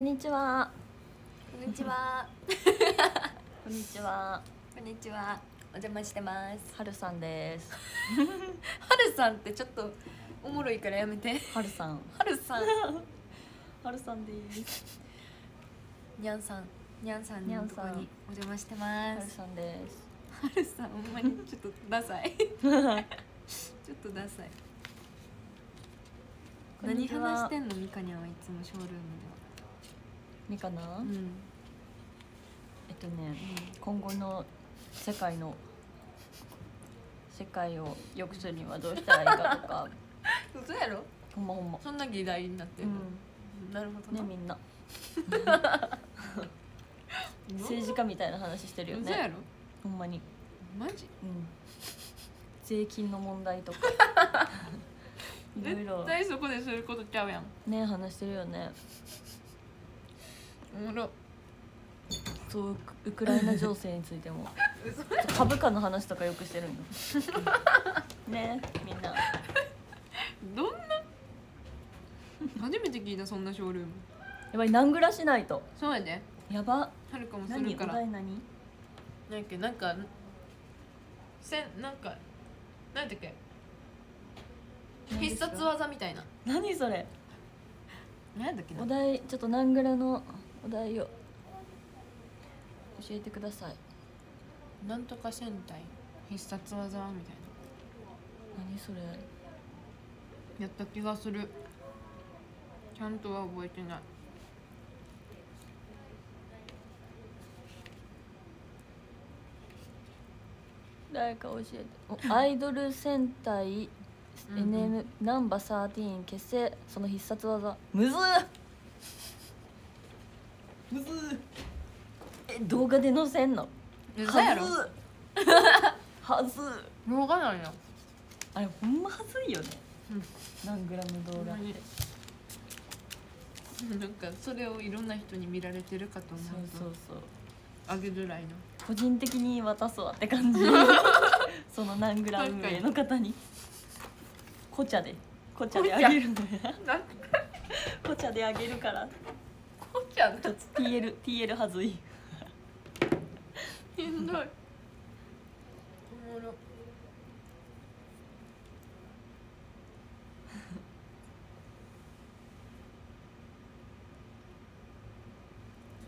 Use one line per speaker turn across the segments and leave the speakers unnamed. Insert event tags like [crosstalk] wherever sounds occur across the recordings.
こんにちは。
こんにちは。
こんにちは。
こんにちは。お邪魔してます。
はるさんです。
はるさんってちょっとおもろいからやめて。
はるさん。
はるさん。
はるさんです。
にゃんさん。にゃんさん
にゃんさん
にお邪魔して
は
ます。
るさんです。
はるさん、ほんまにちょっとダサい。[laughs] ちょっとダサい。何話してんの？ミカニャンはいつもショールーム
みかな？
うん。
えっとね、今後の世界の世界を良くするにはどうしたらいいかとか、[laughs]
嘘やろ？
ほんまほんま。
そんな議題になって
うん
の、なるほどな。
ねみんな [laughs] 政治家みたいな話してるよね。
嘘やろ？
ほんまに。
マジ？
うん。税金の問題とか。[laughs]
絶
ろ
対そこですることちゃうやん
ね話してるよね。
おもろ。
そうウクライナ情勢についても。[laughs]
嘘。
株価の話とかよくしてるんよ [laughs] ねみんな。
どんな？初めて聞いたそんなショールーム。
やばい何ぐらしないと。
そうやで。
やば。
はるかもするから。
題何？
なんかなんかせんなんかなんだっけ？必殺技みたいな。
何それ？
なんだっけな？
お題ちょっと何ぐらのお題を教えてください。
なんとか戦隊。必殺技みたいな。
何それ。
やった気がする。ちゃんとは覚えてない。
誰か教えて。おアイドル戦隊 NM ナンバー13結成その必殺技。むずっむずっえ動画で載せんの？
嘘やろ。
はず [laughs] はず
動画なんや
あれほんまはずいよね、
うん
何グラム動画って。
なんかそれをいろんな人に見られてるかと思
そう
うと。
そうそう
あげづらいな
個人的に渡すわって感じ。[laughs] その何グラム名の方に。紅茶で。紅茶であげるのや。
なん
紅茶であげるから
ちゃん
ちょっと TL, TL はずい。
しんどい。おもろ。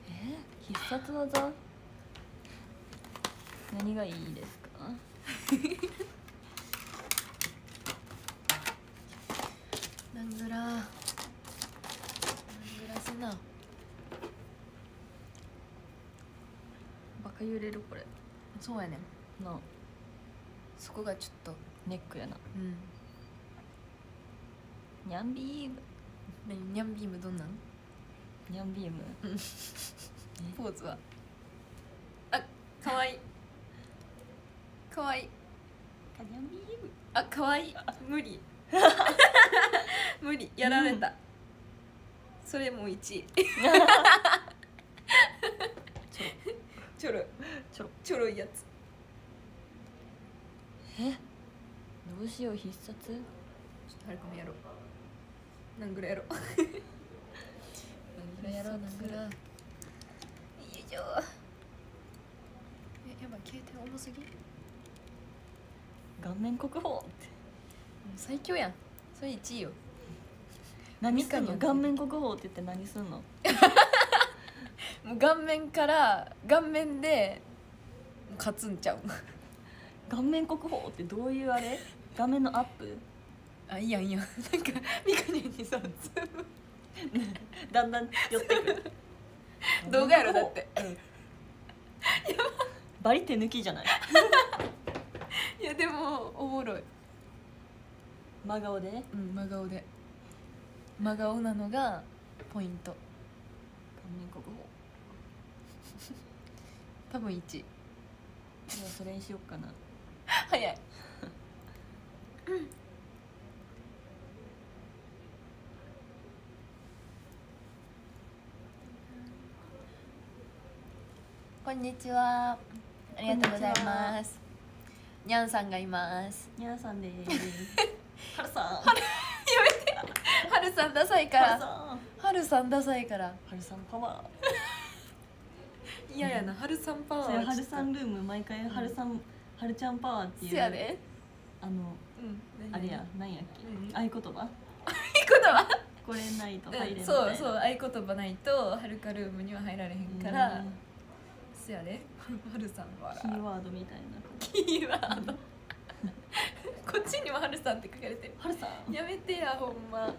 え必殺技？何がいいですか？[laughs]
なんぐらなんぐらせな
バカ揺れるこれ。
そうやねん。
な
そこがちょっと
ネックやな。
うん。
ニャンビーム。
何？ニャンビームどんなん？
ニャンビーム？[laughs]
ポーズは？あかわい。いかわい。い
ニャンビーム？
あかわい。い無理。[laughs] 無理。やられた、それも1位 [laughs] ちょろい
ちょろ
ちょろいやつ。
え？どうしよう必殺？
ちょっとはるかもやろう。なんぐらいやろう。[laughs] なんぐらいやろう。なんぐらいよいしょえやばい携帯重すぎ？も
顔面国宝って。
う最強やん。それ1位よ。
何すんの？顔面国宝って言って何すんの？[laughs]
もう顔面から顔面で勝つんちゃう。
顔面国宝ってどういうあれ？画面のアップ？
あいいやんいいやん。なんかミカニにさズーム。
だんだん寄ってくる。
動画やろだって、
バリ手抜きじゃない？[laughs]
いやでもおもろい。
真顔で？顔面
うん真顔で。真顔なのがポイント。
国宝
多分1位
じゃあそれにしよっかな。
早い。こんにちは。ありがとうございます。にゃんさんがいます。
にゃんさんです。[laughs] はるさん。
はるさんダサいから。
さん。
ははるさんダサいから。
はるさんパワ
嫌やな。はるさんパ
ー
ワー
それはるさんルーム毎回はるさんはるちゃんパワーっていう
せやで。
あの
うん。
あれやなんやっけ？
うん
合言葉？
いいことは
これな。いと
そうそう合言葉ないとはるかルームには入られへんから
うん。
せやで。[laughs] はるさんは
キーワードみたいな。
キーワード。こっちにもはるさんって書かれてる。
はるさん？
やめてやほんま。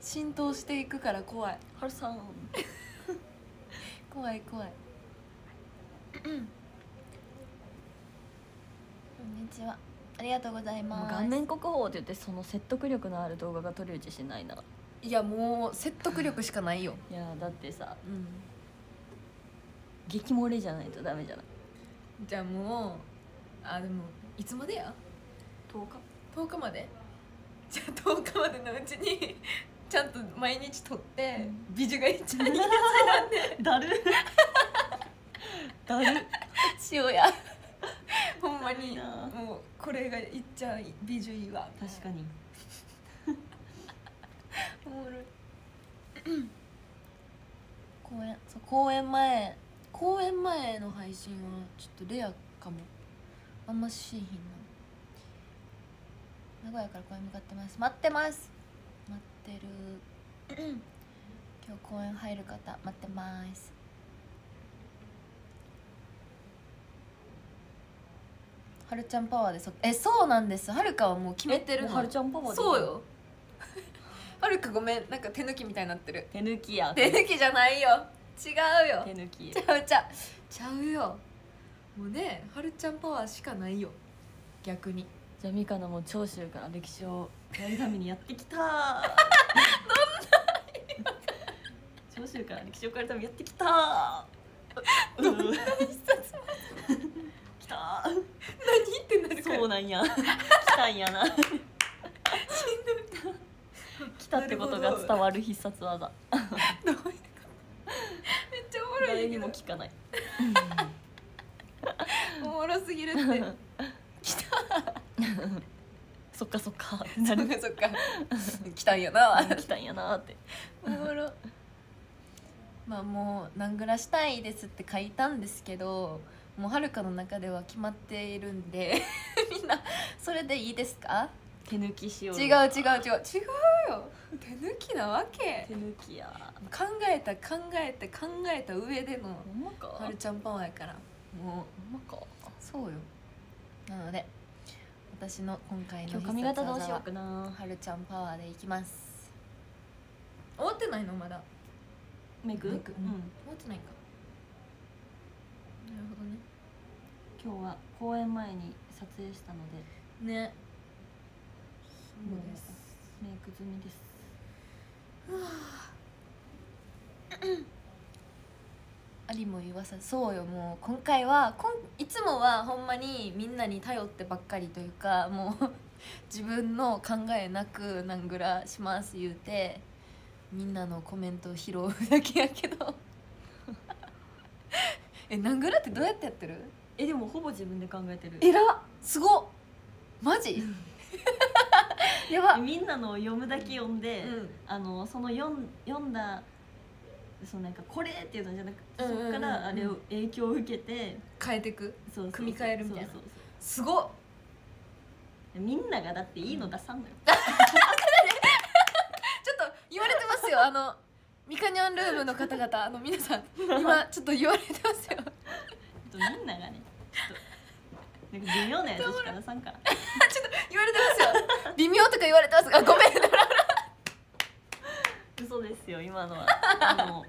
浸透していくから怖い。
はるさん
怖い怖い。こんにちは。ありがとうございます。
顔面国宝って言ってその説得力のある動画が撮れる自信ないな。い
やもう説得力しかないよ。
いやだってさ
うん。
激漏れじゃないとダメじゃない？
じゃあもうあでもいつまでや
？10日。
10日まで？じゃあ10日までのうちにちゃんと毎日撮って美女が一番いいや [laughs]
だる。だる。
つしようや。ほんまにもうこれがいっちゃん美女いいわ。
確かに。
おもろい。[coughs] 公演そう公演前公演前の配信はちょっとレアかも。あんましいひんな。名古屋から公演向かってます。待ってます待ってる。今日公演入る方待ってます。はるちゃんパワーでそえそうなんです。はるかはもう決めてるの。
はるちゃんパワーで？
そうよ。[laughs] はるかごめんなんか手抜きみたいになってる。
手抜きや。
手抜きじゃないよ。違うよ。
手抜き
ちゃうちゃう。ちゃうよ。もうねはるちゃんパワーしかないよ。逆に
じゃあミカのも長州から歴史をやるためにやってきた。[laughs] どんな？長州から歴史を変えるためにやってきた。どんな一冊来た。
何ってなる
そうなんや。来たんやな。来たってことが伝わる必殺技。
めっちゃおもろい
誰にも聞かない。[laughs]
おもろすぎるって [laughs]
そっかそっか。ってなる
そっか来たんやな。
来たんやなって。
おもろ。まあもう「何ぐらしたいです」って書いたんですけどもうはるかの中では決まっているんで [laughs] みんなそれでいいですか？
手抜きしよう
違う違う違う。違うよ。手抜きなわけ。
手抜きや。
考えた考えて考えた上でのはるちゃんパワーやから。も
ほんまか。
うそうよ。なので私の今回の
今日髪型どうしようかな。
はるちゃんパワーでいきます。終わってないの？まだ。
メイク？
メイク。
うん。
終わってないか。なるほどね。
今日は公演前に撮影したので。
ね。
もうメイク済みです
ありも言わさそうよもう。今回はこんいつもはほんまにみんなに頼ってばっかりというかもう [laughs] 自分の考えなくなんぐらします言うてみんなのコメントを拾うだけやけど。[laughs] えなんぐらってどうやってやってる？
えでもほぼ自分で考えてる。
えらっすごっ。マジ？[laughs] やば。
みんなのを読むだけ読んで、
うん。
あのその読ん読んだそのなんかこれっていうのじゃなくて、
うんうんうんうん。
そこからあれを影響を受けて
変えてく？
そう
組み替えるみたいな。
そうそう
すごっ。
みんながだっていいの出さんのよ、[laughs]
ちょっと言われてますよ。あのミカニャンルームの方々あの皆さん。今ちょっと言われてますよ。
ちょっとみんながねちょっとなんか微妙なやつしか出さんから。[laughs]
言われてますよ。微妙とか言われてますあごめん
嘘ですよ今のは。[laughs] あの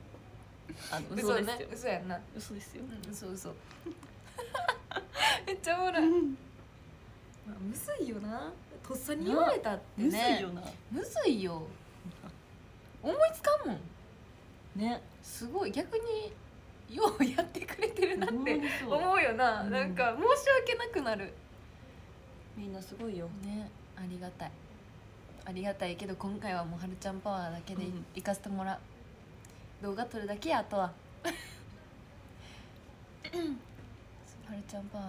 あの嘘ですよ。
嘘やんな。
嘘ですよ。
うん嘘嘘。[laughs] めっちゃおもろい、まあ、むずいよな。とっさに言われたって
むず
ね
いよな。
むずいよ。思いつかんもん。
ね。
すごい。逆にようやってくれてるなって思うよな、
うん。
なんか申し訳なくなる。
みんなすごいよ。
ね。ありがたいありがたいけど今回はもうはるちゃんパワーだけで
うん。
行かせてもらう、動画撮るだけやあとは。[coughs] はるちゃんパワ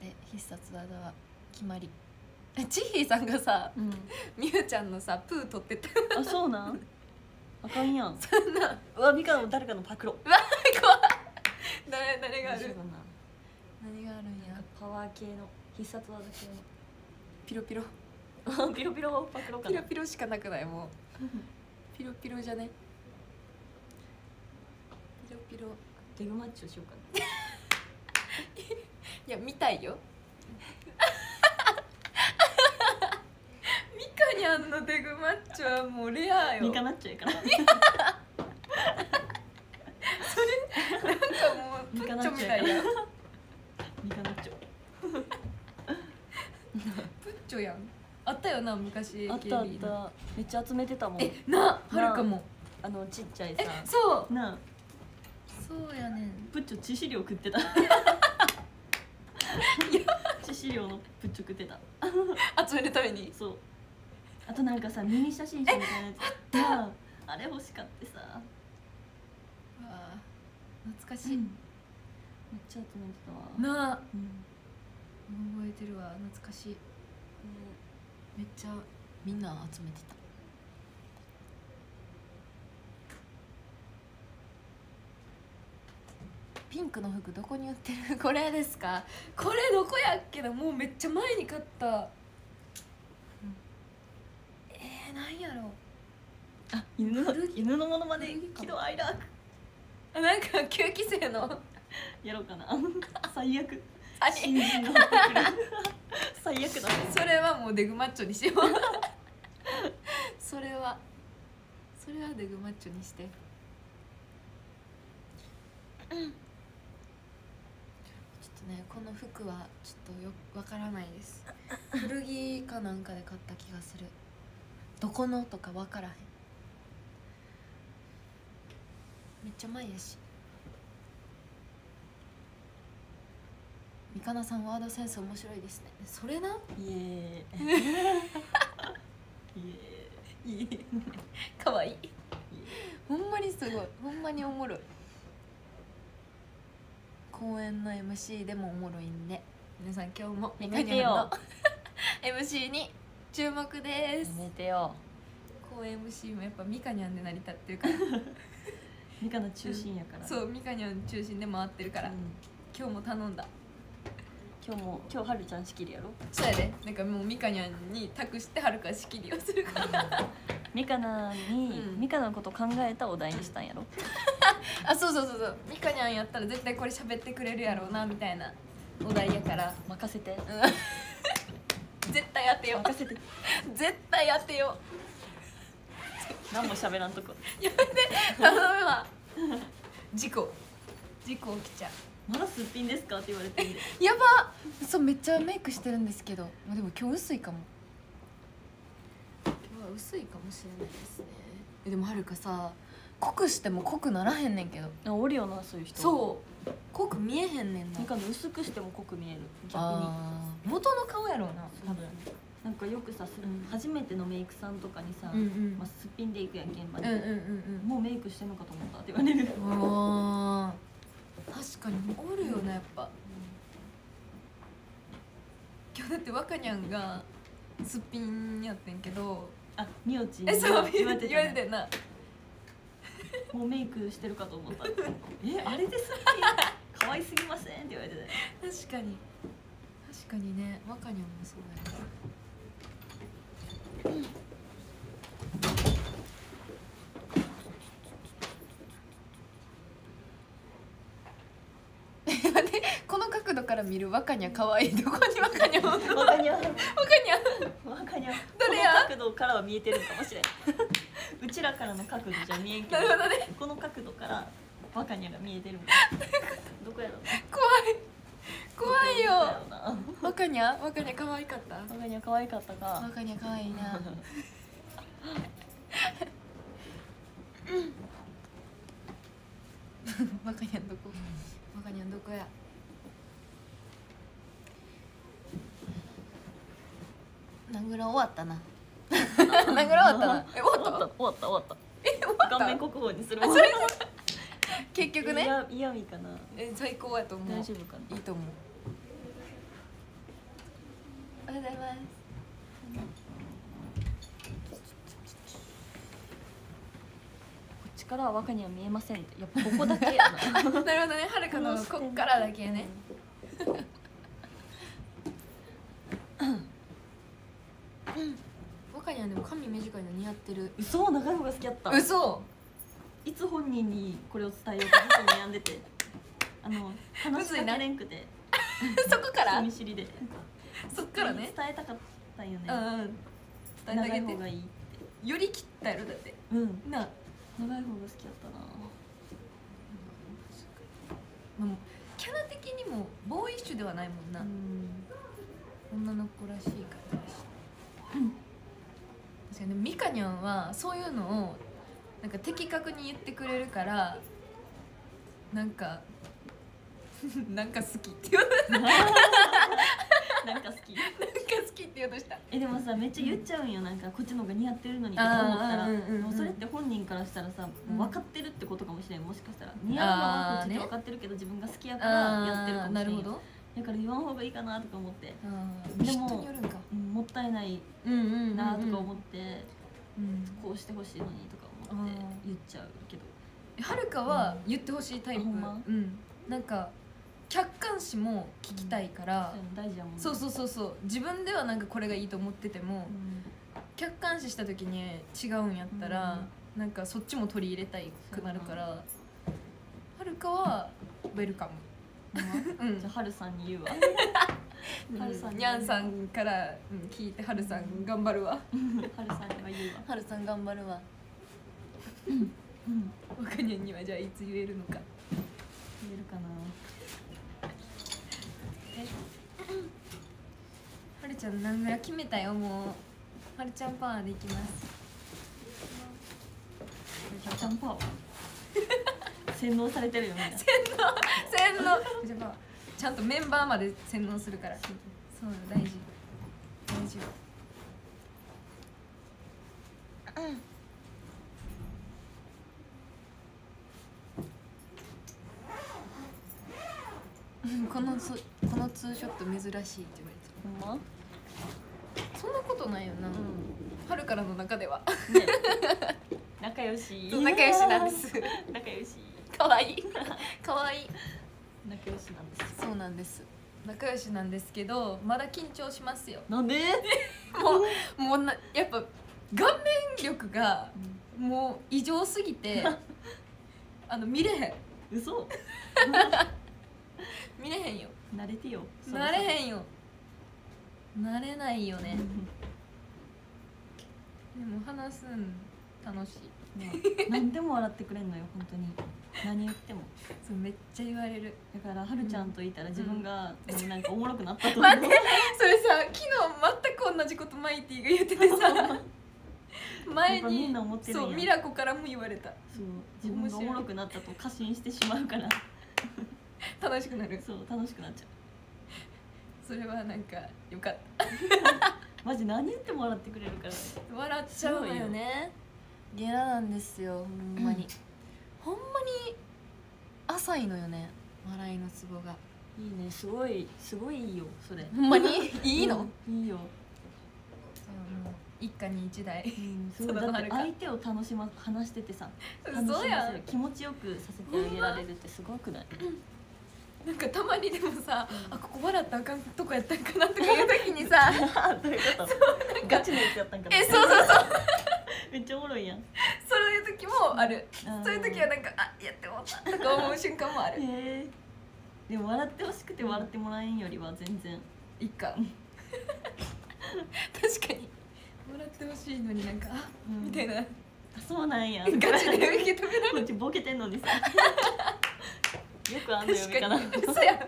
ーで必殺技は決まり。えちひーさんがさ
うん。
みゆちゃんのさプー撮ってた。
あそうなん？あかんやん。
そんな。
うわミカの誰かのパクロ
うわ怖い。誰誰がある？何があるんや？
パワー系の必殺技系
ピロピロ。
の [laughs] ピロピロパクロかな。
ピロピロしかなくないもう。ピロピロじゃね？ピロピロ。
デグマッチをしようかな。[laughs] い
や見たいよ。ミカニャンのデグマッチはもうレアよ。
ミカナッチョやから
なんかもうプッチョみたいや。
ミカナッチョ
プッチョやんあったよな昔
あったあった。めっちゃ集めてたもん。
えなはるかも。
あのちっちゃい
え
さ
そう。
なあ。
そうやねん。
プッチョ致死量食ってた。致死量のプッチョ食ってた。
集めるために。
そう。あとなんかさミニ写真集みたいなやつ。なあ。あれ欲しかってさ。
うわあ懐かしい、
めっちゃ集めてたわ。
なあ。
うん。
覚えてるわ懐かしいめっちゃみんな集めてた。ピンクの服どこに売ってる？[laughs] これですか？これどこやっけな？もうめっちゃ前に買った、えー、なんやろ？
あ犬の犬のものまね
古着か。
喜怒哀楽。
あなんか9期生の。
やろうかな。[laughs] 最悪
あ
新人が入ってくる最悪だね。
それはもうデグマッチョにしよう。それはそれはデグマッチョにして。ちょっとねこの服はちょっとよわからないです。古着かなんかで買った気がする。どこのとかわからへん。めっちゃ前やし三かさんワードセンス面白いですね。それな？
イエーイイエーイ
かわい。いほんまにすごい。ほんまにおもろい。公演の MC でもおもろいんで。皆さん今日も
やめてよ [laughs]
MC に注目で
や
す。
めてよ。
公演 MC もやっぱミカニャンで成り立ってるから。[laughs]
ミカの中心やから。
そうミカニャン中心で回ってるから、
うん。
今日も頼んだ
今日も今日はるちゃん仕切りやろ？
そうやで。なんかもうミカニャンに託してはるか仕切りをするから。
ミカナに、
うん。
ミカナのこと考えたお題にしたんやろ？[laughs]
あそうそうそうそう。ミカニャンやったら絶対これ喋ってくれるやろうなみたいなお題やから。
任せて。
うん。[laughs] 絶対当てよう。
任せて。[laughs]
絶対当てよ
何も喋らんとこ。
うやめて。頼むわ。事故。事故起きちゃ
まだすっぴんですか？って言われてんで。
うやば。そうめっちゃメイクしてるんですけど。まあでも今日薄いかも。今日は薄いかもしれないですね。えでもはるかさ濃くしても濃くならへんねんけど。
あおるよなそういう人。
そう。濃く見えへんねんな。
ミカの薄くしても濃く見える。逆に。
元の顔やろうな
多分。なんかよくさ、す
うん。
初めてのメイクさんとかにさ、
うんうん。
まあ、すっぴんで行くやん現場に、
うんうんうん
もうメイクしてんのかと思ったって言われる、
うんあー。確かに。おるよなやっぱ。今日だって若にゃんがすっぴんやってんけど。
あみおちん
えそう
言われて
言われてんな。
もうメイクしてるかと思った。えあれですっぴん？可愛すぎませんって言われてたよ。
確かに。確かにね若にゃんもそうやね。待ってこの角度から見る若にゃ可愛い。どこに若にゃんおんの？
わかにゃ。
若にゃ。ん
わかにゃ
誰や
角度からは見えてるかもしれん。うちらからの角度じゃ見えんけど
ね
この角度か。らわかにゃが見えてるどこやろ
怖い。怖いよ。若にゃ？若にゃ可愛かった。
わかにゃ可愛かったか。
若にゃ可愛いな。[laughs] 若にゃんどこ？若にゃんどこや？名倉終わったな。[laughs] 名倉終わったな。[laughs] え終わった？
終わった終わった
え終わった？
顔面国宝にする [laughs]
結局ね？
嫌嫌味かな。
え最高やと思う。
大丈夫かな？い
いと思う。おはようございます。
から若には見えません。ってやっぱここだけやな。
なるほどね。はるかのこっからだけね。若にはでも髪短いの似合ってる。
嘘長い方が好きやった。
嘘。
いつ本人にこれを伝えようかずっと悩んでて。[laughs] あの話しかけれんくて。[laughs]
そこから？
人見知りで。
そっからね。
伝えたかったんよね。
うんうん。伝えてあ
長
げて。
い方がいい
より切ったやろだって。
うん。
な。あ
長い方が好きやったな。
まあキャラ的にもボーイッシュではないもんな、
うん。
女の子らしい感じだし、確かにねミカニャンはそういうのをなんか的確に言ってくれるからなんか [laughs] なんか好きって言う [laughs]
なんか好き。
なんか好きって言おうとした。
えでもさめっちゃ言っちゃうんよ。なんかこっちの方が似合ってるのにとか思ったら。
あーうんうんうん。
でもそれって本人からしたらさ
うん
もう分かってるってことかもしれん。もしかしたら似合うのはこっちって分かってるけど自分が好きやからやってるかもしれだから言わん方がいいかなとか思って、でももったいない
うんうんうんうん
なとか思って、
うん
こうしてほしいのにとか思って言っちゃうけど。
はるかは言ってほしいタイプ、
あほんま？
うん。なんか客観視も聞きたいから、
大事やもんね。
そうそうそうそう。自分ではなんかこれがいいと思ってても、
うん。
客観視した時に違うんやったら、なんかそっちも取り入れたいくなるからはるかはウェルカム。うん。
じゃあはるさんに言うわ [laughs] はるさんに
にゃんさんから、うん、聞いてはるさん頑張るわ。
はるさんには言うわ。
はるさん頑張るわ。
うん。
わかにゃんにはじゃあいつ言えるのか。
言えるかな。
はる [coughs] ちゃん何ぐらい決めたよもう。はるちゃんパワーでいきます。
ちゃんパワー？[laughs] 洗脳されてるよみんな。
洗脳じゃあちゃんとメンバーまで洗脳するから。そう大事。大事よ。うん。このツこのツーショット珍しいって言われて
ほんま？
たそんなことないよな、
う
春からの中では。
んね。[laughs] 仲良し。
仲良しなんです。[laughs]
仲良し。
かわい。[laughs] いかわいい
仲良しなんです
そうなんです。仲良しなんですけどまだ緊張しますよ。
なんで？[laughs]
もうもうなやっぱ顔面力がもう異常すぎて [laughs] あの見れへん。
嘘。[laughs]
見れへんよ。
慣れてよ
なれへんよ。なれないよね。でも話すん楽しい。
ね何でも笑ってくれんのよ本当に何言っても。
そうめっちゃ言われる。
だからはるちゃんといたら自分がもうなんかおもろくなったと思う。[laughs]
待ってそれさ昨日全く同じことマイティが言っててさ。[laughs] 前にそうミラコからも言われた。
そう自分がおもろくなったと過信してしまうから。
楽しくなる。
そう楽しくなっちゃ
それはなんかよかっ
う [laughs] マジ何言っても笑ってくれるから。
た笑っちゃうのよね。ゲラなんですよほんまに浅いのよね。笑いのツボが。
いいね。すごいすごいいいよそれ。
ほんまに？[laughs] いいの、
うんいいよ、
一家に一台。
うん、
その
だって相手を楽しま話しててさ楽し
嘘や
気持ちよくさせてあげられるってすごくない？
なんかたまにでもさ、あここ笑ったらあかんとこやったんかなとかいう時にさ。[laughs]
どういうこと。ガチのやつやったんかな。
えそうそうそう。[laughs]
めっちゃおもろいやん
時もある。そういう時はなんかあやってもうたとか思う瞬間もある。
でも笑ってほしくて笑ってもらえんよりは全然
いいか確かに。笑ってほしいのになんかあ、
うん。
みたいな。
あそうなんや。
ガチで受け止められる。
こっちボケてんのにさ。よくあんのよみ
確か
な。
に嘘や。んま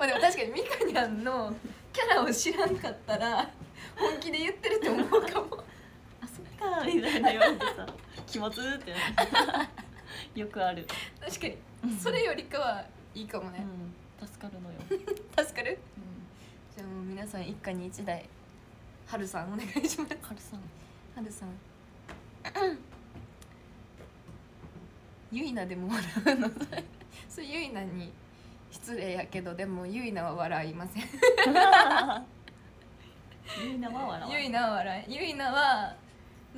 あでも確かにみかにゃんのキャラを知らんかったら本気で言ってるって思うかも。
あみたいな言われてさ気持ちってよくある、
確かに。それよりかはいいかもね、
うん、助かるのよ、[laughs]
助かる？じゃあもう皆さん一家に一台はるさんお願いします。
はるさん。
はるさん。ゆいなでも笑うの？[laughs] そうゆいなに失礼やけどでもゆいなは笑いません。
ゆいなは笑わ
ゆいなは笑いゆいなは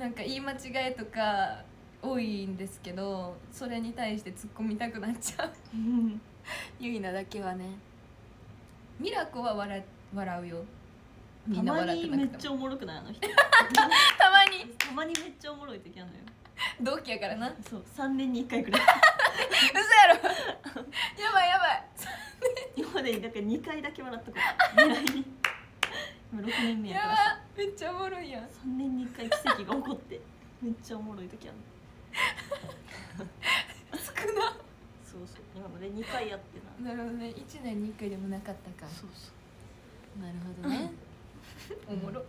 なんか言い間違いとか多いんですけどそれに対して突っ込みたくなっちゃう。ゆいなだけはね。ミラコは笑笑うよ。み
た
んな
まにめ
笑ってなくても。
っちゃおもろくない？あの人。[laughs]
たまに。
たまにめっちゃおもろい時あるのよ。
同期やからな。
そう。3年に1回くらい。
嘘やろ。[laughs] やばいやばい。
今までにだから2回だけ笑ったこと未来に。今6年目や
や
から。さ
ばめっちゃおもろいやん。
3年に1回奇跡が起こって。[laughs] めっちゃおもろい時ある [laughs]
少な。
そうそう。今まで2回やってな。
なるほどね。1年に1回でもなかったか。
そうそう。
なるほどね。[laughs] おもろ。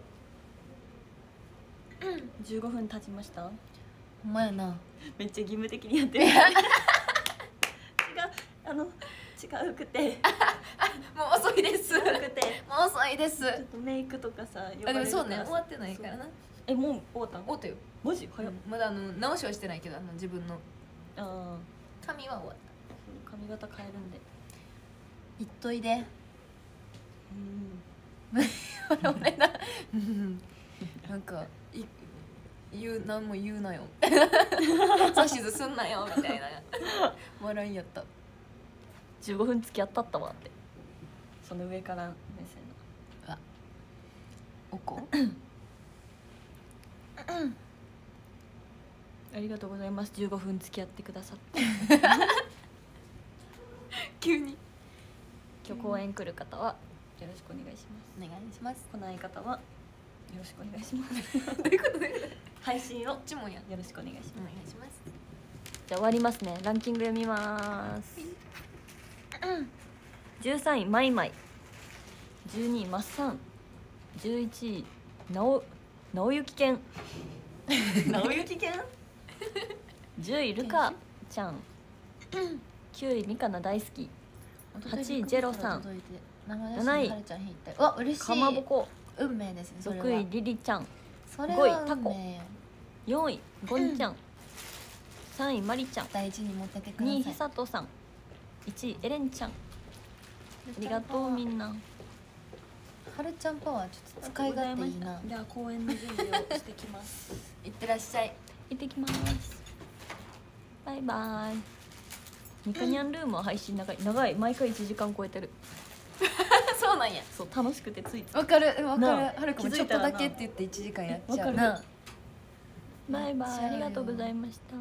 15分経ちました？
ほんまやな。
めっちゃ義務的にやってる。違う。あの違うくて。[laughs]
もう遅いです。もう
くて。
遅いです。
ちょっとメイクとかさ
あでもそうね。終わってないからな。
えもう終わったん
おったよ、
マジ？早っ、
まだあの直しはしてないけどあの自分の。
ああ
髪は終わっ
髪型変えるんで。
た言っといで。
うん。[laughs]
俺な。うん。なんかい言う何も言うなよ。[laughs] 指図すんなよみたいな。笑いやった
15分付き合ったったわって。その上から目線の。
おこ？[coughs]
ありがとうございます。15分付き合ってくださって。[laughs]
急に。
今日公演来る方はよろしくお願いします。
お願いします。
来ない方はよろしくお願いします。[laughs]
どういうこと？いうこと
配信を？
ちもや。
ろしくお願いします。
お願いします。
じゃあ終わりますね。ランキング読みます13位マイマイ12位マッサン11位なお直行犬直行犬10位ルカちゃん。9位ミカナ大好き。8位ジェロさん。
7
7位
はるちゃん引いてうわ嬉しい。
かまぼこ。
運命ですねそれは。
6位リリちゃん。
それ
5位
は
タコ。
運命よ。
4位ゴンちゃん。3位マリちゃん。
大事に持っててくださ
2
い
位ひさとさん1位エレンちゃん。ありがとうみんな。
はるちゃんパワーちょっと使い勝手いいな。
じゃあ公演の準備をしてきます。[laughs]
いってらっしゃい。
行ってきます。バイバイ。ニカニャンルームは配信長い。長い。毎回1時間超えてる。[laughs]
そうなんや。
そう楽しくてつい
わかる。わかる。はるかもちょっとだけって言って1時間やっちゃう。な
バイバイ。ありがとうございました